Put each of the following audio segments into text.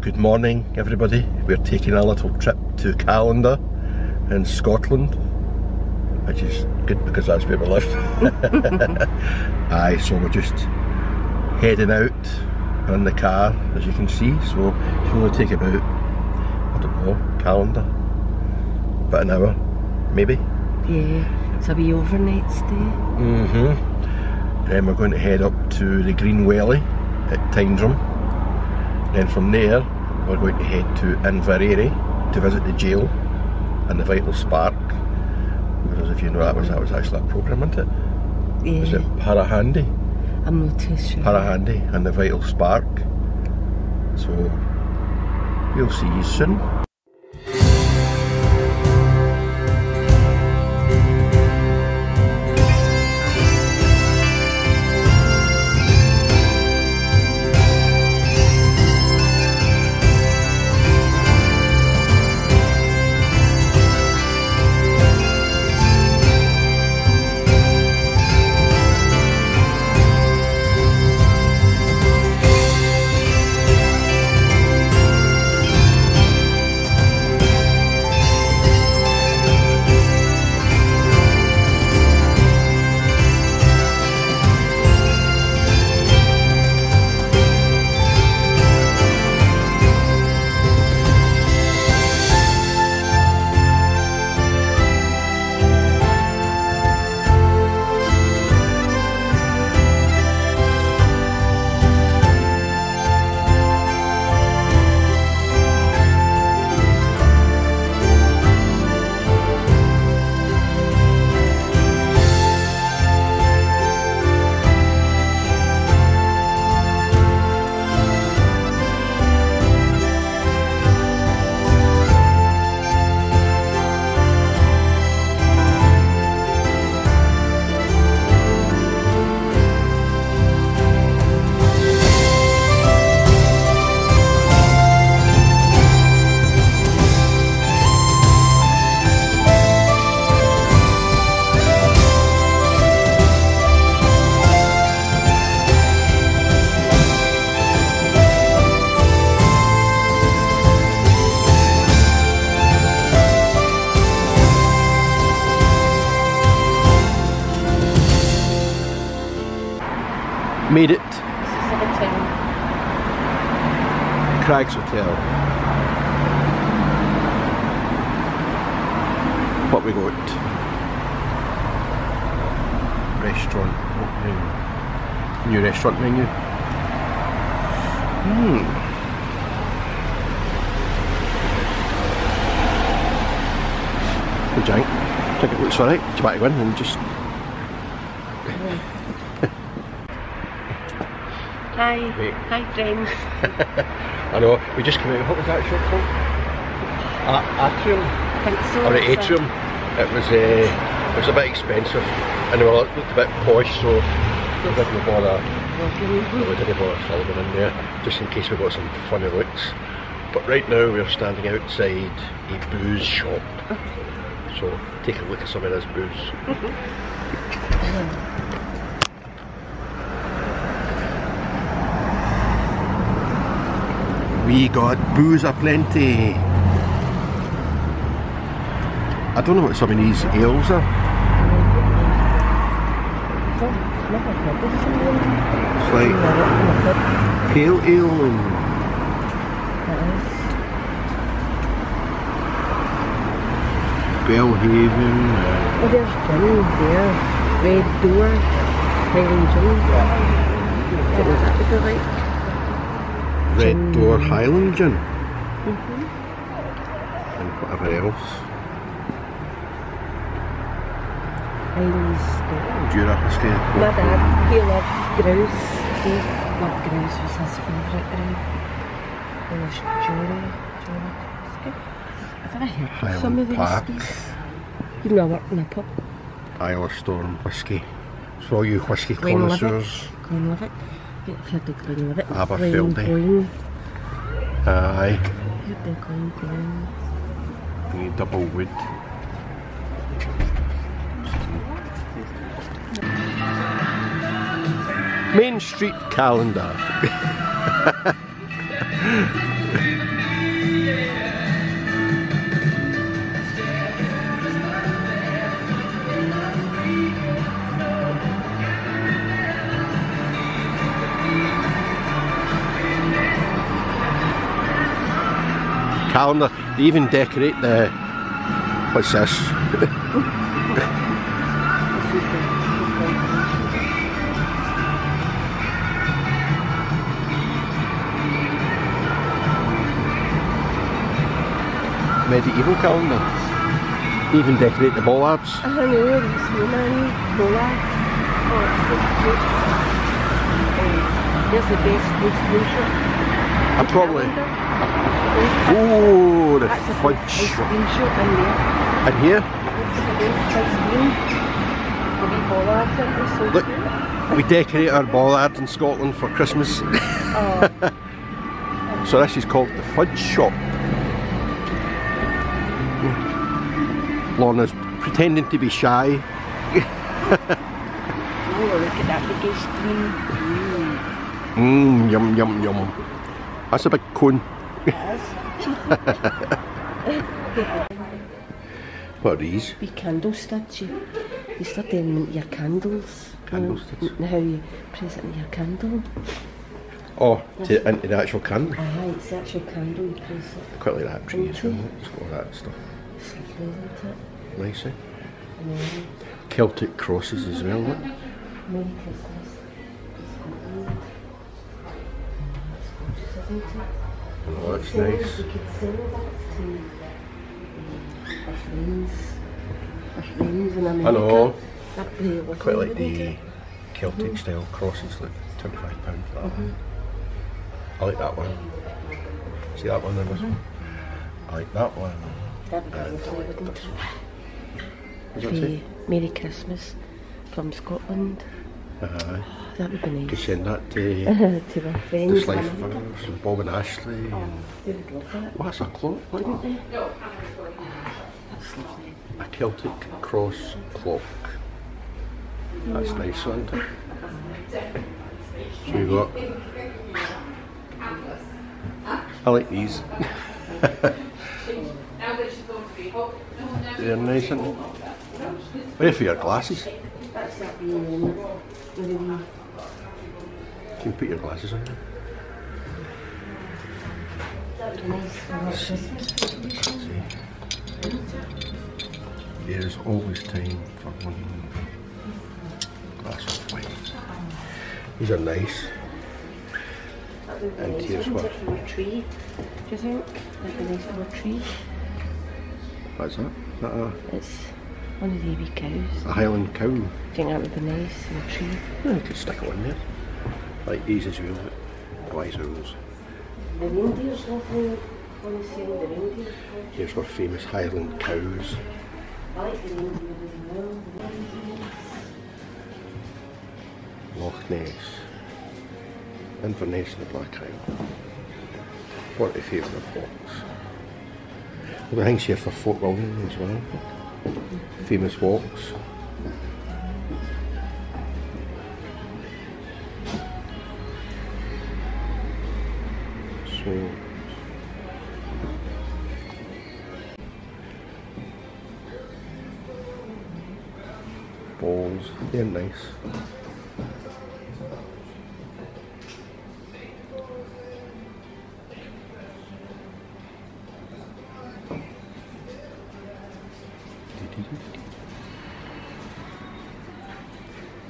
Good morning everybody. We're taking a little trip to Callander in Scotland which is good because that's where we live. Aye, so we're just heading out in the car as you can see so it's going to take about, I don't know, Callander, about an hour maybe. Yeah, it's a wee overnight stay. Mm-hmm. Then we're going to head up to the Green Welly at Tyndrum. Then from there we're going to head to Inveraray to visit the jail and the Vital Spark. Because if you know that was that was actually a programme, wasn't it? Yeah, Was it Para Handy? I'm not too sure. Para Handy and the Vital Spark. So we'll see you soon. Made it. Craig's Hotel. What we got? Restaurant opening. New restaurant menu. Hmm. Good. I think it looks alright. To go in and just Hi. Wait. Hi, friends. I know, we just came out, what was that shop called? A- Atrium? I think so. or it's a- Atrium. It was uh, it was a bit expensive and they were looked a bit posh so we didn't bother we didn't bother filming in there just in case we got some funny looks. But right now we're standing outside a booze shop. So take a look at some of this booze. We got booze aplenty. I don't know what some of these ales are. It's like pale ale and Belhaven. Oh, there's gin there. Red Door. Don't know if that would be right. Red Door Highland Gin Mm-hmm. and whatever else. Highland Store. Jura whiskey. My dad, he loved grouse. He loved grouse was his favourite grouse. And there's. Jura whiskey. I've never heard of some Highland of the Park. whiskies. Even though I worked in a pub. Isle Storm whiskey. So all you whiskey Glenlivet. connoisseurs. Glenlivet. Yeah, I've heard the Glenlivet. Aberfeldy. Glen, Aye. Heard the Glen, Glen. Double wood. Main Street Callander. Callander. They even decorate the. What's this? Medieval calendar. They even decorate the bollards. I know, there's bollards. Oh, it's. Um, there's the best ice cream shop. I probably. Callander. Oh, the That's fudge ice shop. cream shop in here, It's the best ice cream. The wee bollards, they're so Look. we decorate our bollards in Scotland for Christmas. Oh, so this is called the fudge shop. Lorna's pretending to be shy. oh, look at that big ice cream. Mm. Mmm, yum, yum, yum. That's a big cone. What are these? Wee candle statue. you, you start doing your candles. Candle studs. And how you press it in your candle. Oh, to, into the actual candle. Aye, it's the actual candle you press it. Quite like that tree as well. It's got all that stuff. It's lovely, isn't it? Nice, eh? Then, Celtic crosses as well. Look. Merry Christmas. It's gorgeous, isn't it? Oh, that's nice. We could sing that to our friends. Our friends in America. I know. That'd be lovely, Quite like the? Celtic style crosses, like £25 for that one. I like that one. See that one there? This one? I like that one. That'd be lovely, wouldn't it? What does that say? Say, Merry Christmas from Scotland. Aye. That would be Could nice. send that to to our friends. Slife in America. And Bob and Ashley. Oh, they would love that. What's a clock? Look. Wouldn't they? That's lovely. A Celtic cross clock. That's nice, isn't it? So we got. I like these. They're nice, aren't they? Where for your glasses? Can you That's that wee with the wee can put your glasses on. nice for Christmas. There's always time for one glass of wine. These are nice. That would be And here's wouldn't what- it, a tree? Do you think? That'd be nice little tree. What's that? Is that a, It's one of the wee cows. a Highland cow? Do you think that would be nice for a tree? Yeah, you could stick it on there. Like these as well. but Wise rules. The reindeer's lovely. I want to see the reindeers. Here's our famous Highland cows. I like the reindeer as well. Loch Ness. Inverness and the Black Isle. 40 favourite walks. Well, the things here for Fort William as well. Famous walks. So balls, they're nice.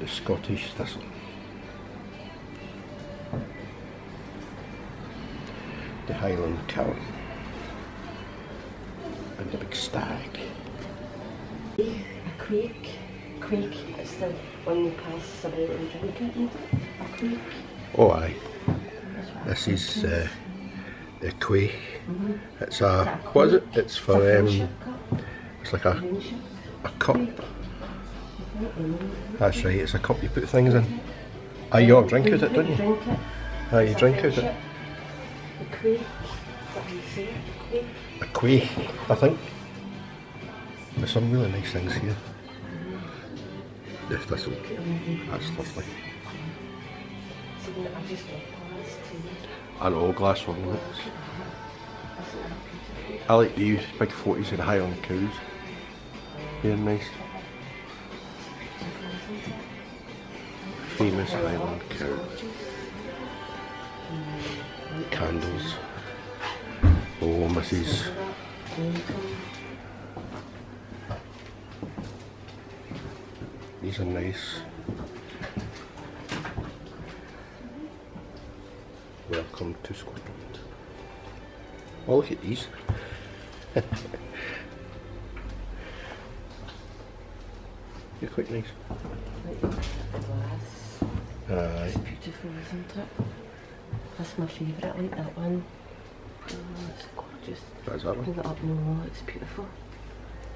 The Scottish thistle. The Highland cow. And the big stag. A quaich. Quaich. It's the one you pass about and drink it? A quaich. Oh aye. This is uh, the quay. It's a a what is it? It's for um, it's like a, a cup. That's right, it's a cup you put things in. Aye, you all drink out it, don't you? Drink it. Aye, you drink out it. friendship. The quaich. Is that how you say it? A quay, I think. There's some really nice things here. The thistle. That's lovely. So then I just love glass too. And all glass ornaments. Isn't that beautiful? I like these big 40s and Highland cows. They're nice. Famous Highland cows. Candles. Oh, Mrs. These are nice. Welcome to Scotland. Oh, look at these. They're quite nice. Glass. Aye. Beautiful, isn't it? That's my favourite, I like that one. Oh, it's gorgeous. That's that one. Bring it up no, it's beautiful.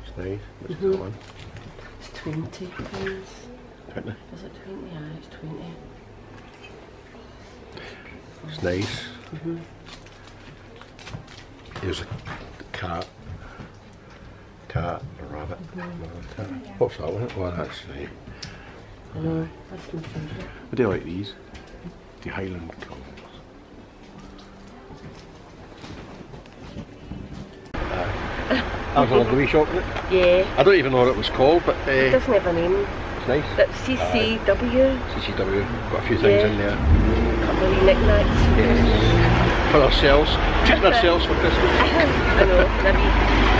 It's nice. Which is Mhm. that one? It's twenty pounds. Twenty. Is it twenty? Yeah, it's twenty. It's nice. Mhm. Here's a cat. Cat, a rabbit, another cat. What's that one? Oh, that's right. I know, that's my favourite. I do like these. The Highland colours. That was a wee shop. Yeah. I don't even know what it was called, but It uh, doesn't have a name. it's nice. That's CCW. CCW, got a few things Yeah. in there. couple of knickknacks. Yes. For ourselves, treating ourselves for Christmas. I know, maybe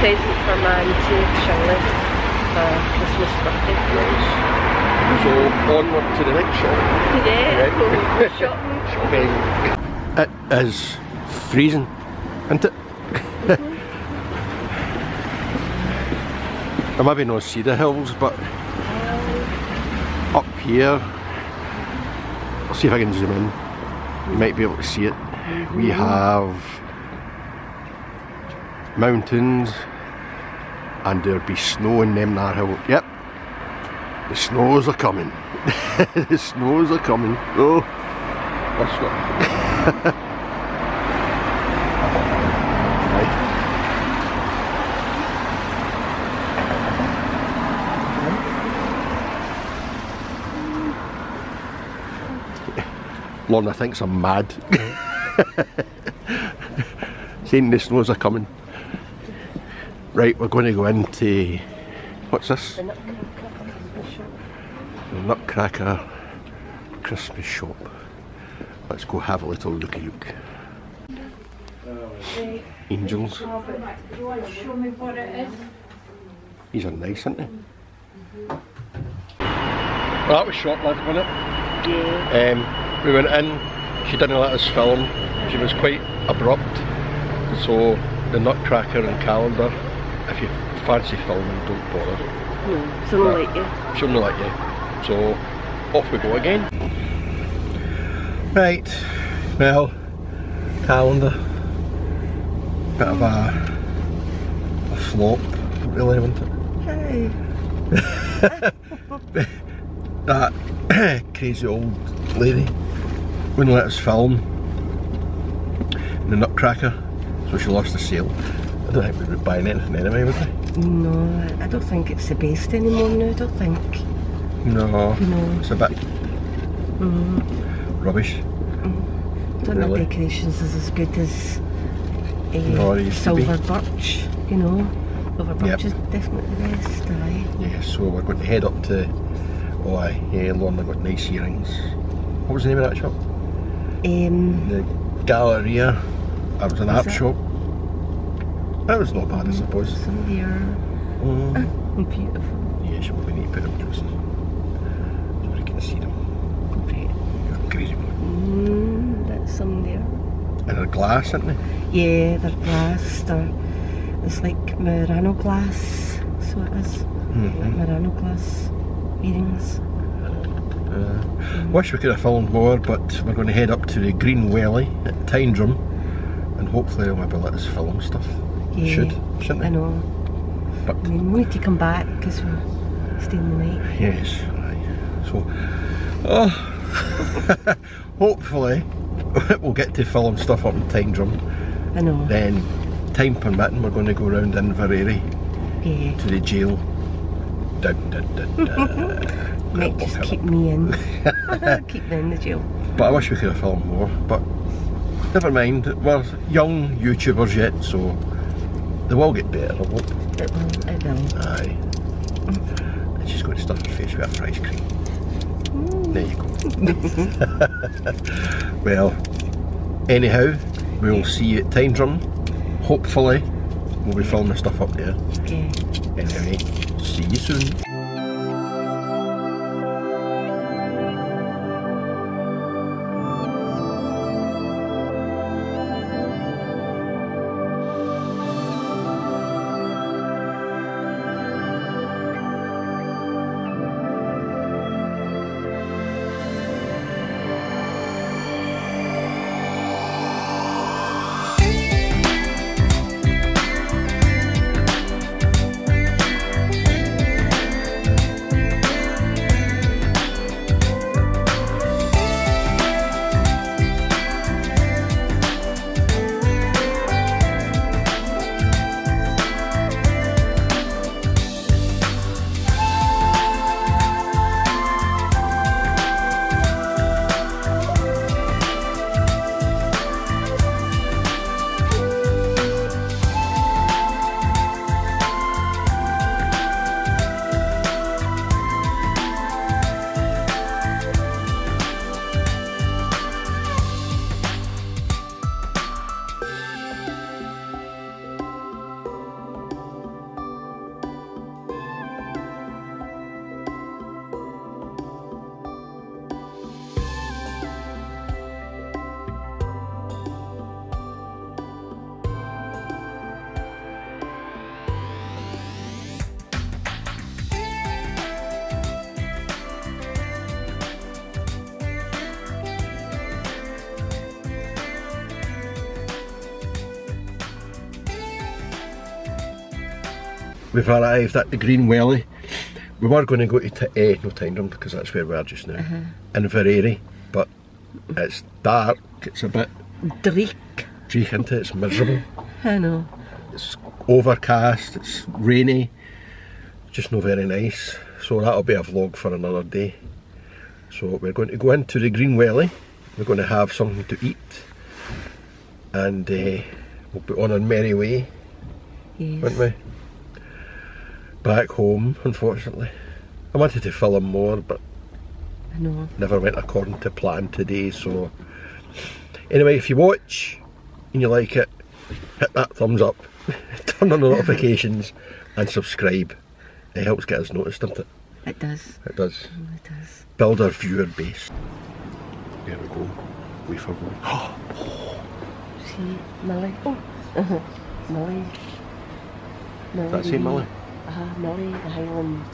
present for my auntie Shirley for Christmas birthday. Nice. So, onward to the next shop. Yeah, Right. go go shopping. Shopping. It is freezing, isn't it? there may be no cedar hills, but up here, I'll see if I can zoom in. You might be able to see it. We mm-hmm. have mountains, and there'd be snow in them there hill. Yep, the snows are coming. the snows are coming. Oh, that's not. Lorna thinks I'm mad. Saying the snows are coming. Right, we're going to go into what's this? The Nutcracker shop. Christmas shop. Let's go have a little looky look. Angels. You want to show me what it is? These are nice, aren't they? Well, that was short lived, wasn't it? Yeah. Um, we went in, she didn't let us film, she was quite abrupt. So, the Nutcracker and Callander, if you fancy filming, don't bother. No, so not Right. like you. She'll not let you. So, off we go again. Right, well, Callander. Bit of a, a flop, really, wasn't it? Hey. that crazy old lady wouldn't let us film in the Nutcracker, so she lost the sale. I don't think we would be buying anything anyway, would we? No, I don't think it's the best anymore now, I don't think. No, No. it's a bit Mm. rubbish. I don't Really? decorations is as good as uh, No, it used to be. silver birch, you know. Silver birch Yep. is definitely the best, aye. Yeah, so we're going to head up to. Oh, aye, yeah, Lorna got nice earrings. What was the name of that shop? Um, The Galleria. That was an Was art it? shop. That was not bad, I suppose. some of there Mm. beautiful. Yeah, she we need to put them closer so we can see them. Great. You're crazy one. Mm, that's some there. And they're glass, aren't they? Yeah, they're glass. They're, it's like Murano glass, so it is. Mm-hmm. Murano glass earrings. Uh, wish we could have filmed more, but we're going to head up to the Green Welly at Tyndrum and hopefully they'll maybe let us film stuff. Yeah, Should, shouldn't I know. But I mean, we need to come back because we're staying the night. yes, aye. so oh, hopefully we'll get to film stuff up in Tyndrum. I know. Then, time permitting, we're going to go round Inveraray Yeah. to the jail. Dun, dun, dun, dun. Might just keep me in. keep me in the jail. But I wish we could have filmed more. But never mind. We're young YouTubers yet, so they will get better. I hope. It will. It will. Aye. She's going to stuff her face with her ice cream. There you go. well, anyhow, we'll see you at Tyndrum hopefully we'll be filming stuff up there. Okay. Anyway, see you soon. We've arrived at the Green Welly. We were going to go to T eh, no Tyndrum because that's where we are just now. Uh-huh. Inveraray, but it's dark, it's a bit Dreek. dreich into it, it's miserable. I know. It's overcast, it's rainy, just not very nice. So that'll be a vlog for another day. So we're going to go into the Green Welly, we're going to have something to eat, and uh, we'll be on our merry way, Yes. won't we? Back home, unfortunately. I wanted to film more, but I know. never went according to plan today, so anyway, if you watch and you like it, hit that thumbs up, turn on the notifications and subscribe. It helps get us noticed, doesn't it? It does. It does. Oh, it does. Build our viewer base. There we go. We for one. See, Millie. Oh, uh-huh. Millie. Millie. That say Millie? Uh-huh, Millie, the Highland.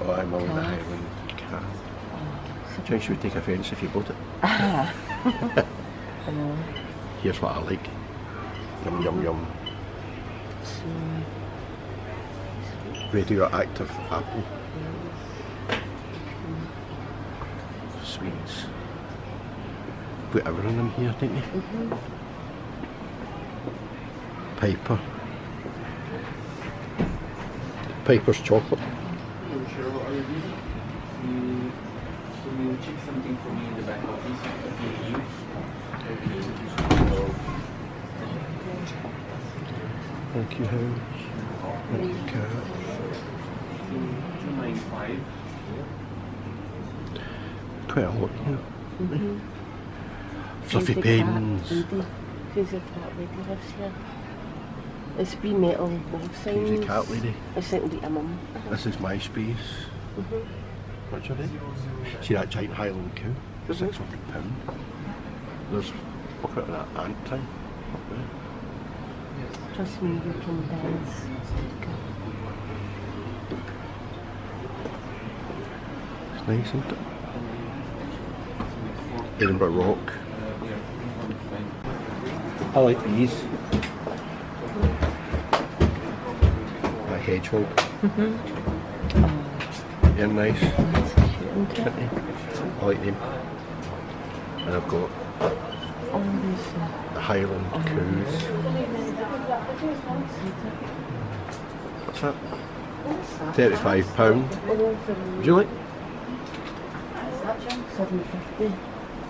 Oh, I'm Millie the Highland cat. Oh, think she would take offence if you bought it? Ah. I know. Here's what I like. Yum yum yum. So, Radioactive apple. Sweets. Put everything in here, didn't you? mhm. Piper. Piper's chocolate. Cheryl, are you busy? You, so you check something for me in the back office if you leave. Thank you, Howard. Thank you, Kat. Two nine five. Quite a lot here. Mhm. Fluffy Who's the cat pens. Who's the cat lady lives here? It's wee metal wall signs. Who's the cat lady? I sent it to mum. This is MySpace. Mhm. What's your name? See that giant Highland cow? Mhm. Six hundred pound. There's look at that ant thing up there. Trust me, you can dance. It's nice, isn't it? Edinburgh Rock. I like these. A hedgehog. Mm-hmm. They're nice. That's cute, isn't it? aren't they? I like them. And I've got Oh, there's the Highland uh, cows. What's that? Thirty-five pound. Would you like? Seven fifty.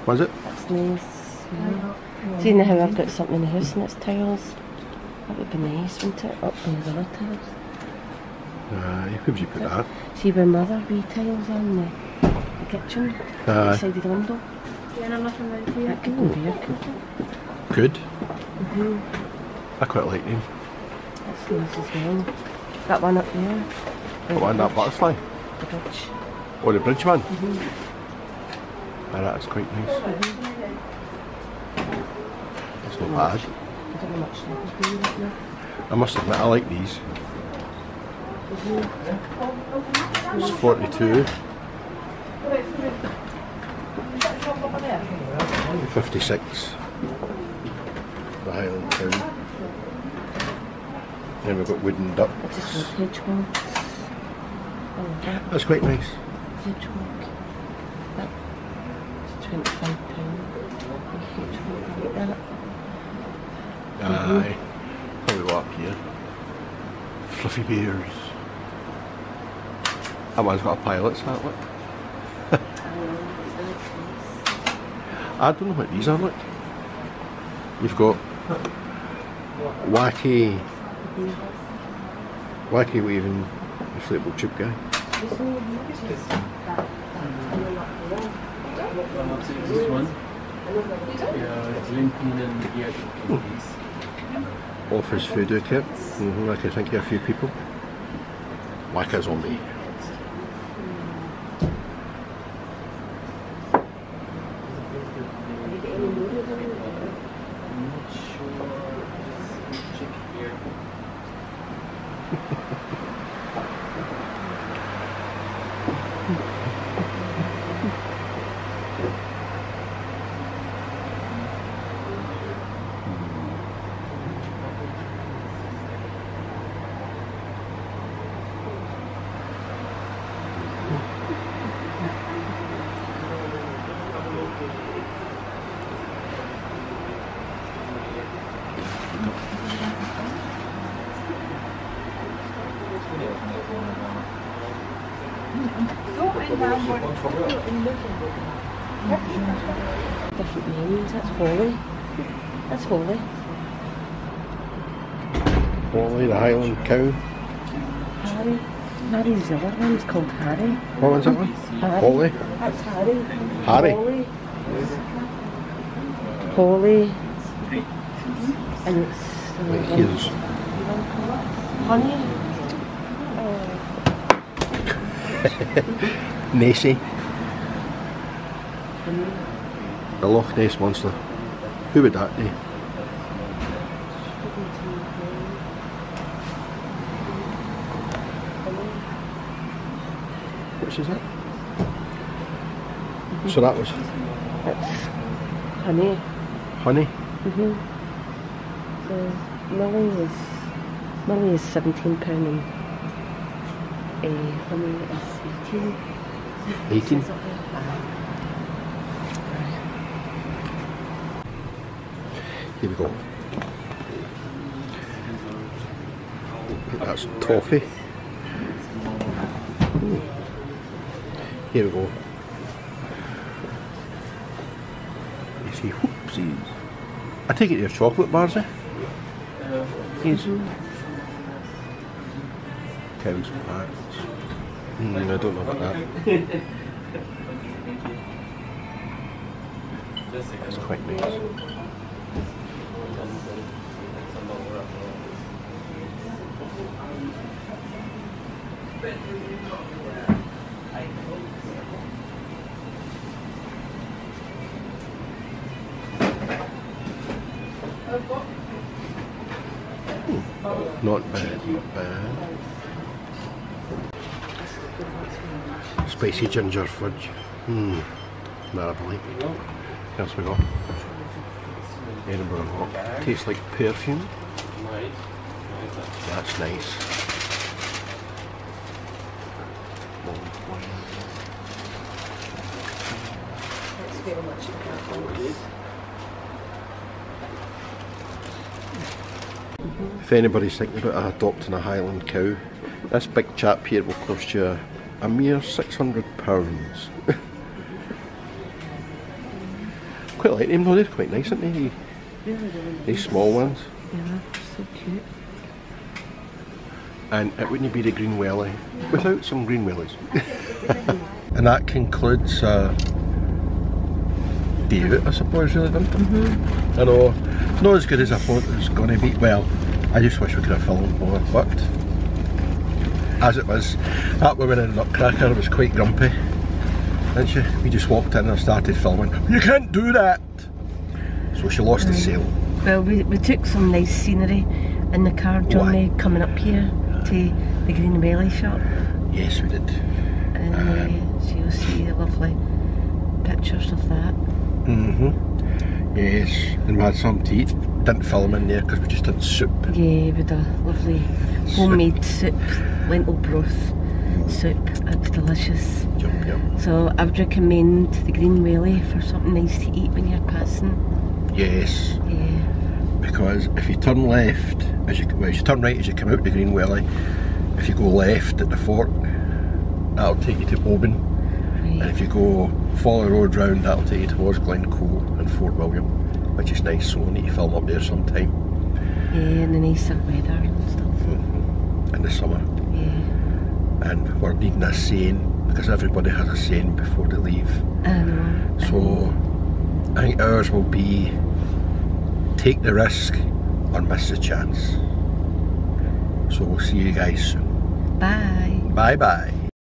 Was it? That's nice. Yeah. See now how I've got something in the house and it's tiles. That would be nice, wouldn't it? Up in the other tiles. Aye, where would you put that? See where mother wee tiles on the, uh, the kitchen. Aye. Beside the window. That could be there, couldn't it? Good. Mm-hmm. I quite like them. That's nice as well. That one up there. What one, that butterfly? The bridge. Or the bridge one? Mm-hmm. Ah, that's quite nice. Mm-hmm. It's not bad. I don't know much like it right now. I must admit, I like these. It's 42. 56. The Highland Town. Then we've got wooden ducks. love hedgehogs. I oh, love that. That's quite nice. Hedgehog. That's twenty-five pound. Hedgehog like that. Aye. Probably walk here. Fluffy bears. That one's got a pilot's hat, look. I don't know what these are, look. You've got wacky, wacky waving inflatable tube guy. This one? Yeah, Lincoln and yeah. Offers food kit. Mm-hmm, I can think of a few people. Wacka zombie. Different names. That's Holly. That's Holly. Wally, the Highland cow. Harry. Harry's the other one's called Harry. What one's that one? Harry. Wally. That's Harry. Harry. Holly. Holly. And it's uh, here's honey. Oh, Nessie. The Loch Ness Monster. Who would that be? Which is that? So that was That's honey. honey. Mhm. So Millie is Millie is seventeen pound and uh, honey is eighteen. 18. Here we go. That's toffee. Ooh. Here we go. You see, whoopsies. I take it they're chocolate bars, eh? Yes. Cow's pats. Mm, I don't know about that. That's quite nice. Not bad, not bad. Spicy ginger fudge. Hmm. Marably. What else we got? Edinburgh hot. Tastes like perfume. That's nice. That's very much If anybody's thinking about adopting a Highland cow, this big chap here will cost you a mere £600. quite like them though, they're quite nice, aren't they? Really, really These small ones. Yeah, so cute. And it wouldn't be the green welly without some green wellies. and that concludes uh, out, I suppose, really, didn't it? Mm-hmm. I know, not as good as I thought it was going to be. Well, I just wish we could have filmed more, but as it was, that woman in the Nutcracker was quite grumpy, didn't she? We just walked in and started filming. You can't do that! So she lost the sale. Well, we, we took some nice scenery in the car journey coming up here to the Green Welly shop. Yes, we did. And uh, so you'll see the lovely pictures of that. Mm-hmm. Yes, and we had some to eat. Didn't film in there because we just had soup. Yeah, with a lovely homemade soup, lentil broth mm. soup. It's delicious. Yum, yum. So I would recommend the Green Welly for something nice to eat when you're passing. Yes, Yeah. because if you turn left, as you well, you turn right as you come out the Green Welly, if you go left at the fork, that'll take you to Oban. Right. And if you go follow the road round, that'll take you towards Glencoe and Fort William, which is nice. So we need to film up there sometime Yeah, and the nicer weather and stuff. Mm-hmm. in the summer. Yeah. And we're needing a saying because everybody has a saying before they leave. I know. So I think ours will be take the risk or miss the chance. So we'll see you guys soon. Bye. Bye bye.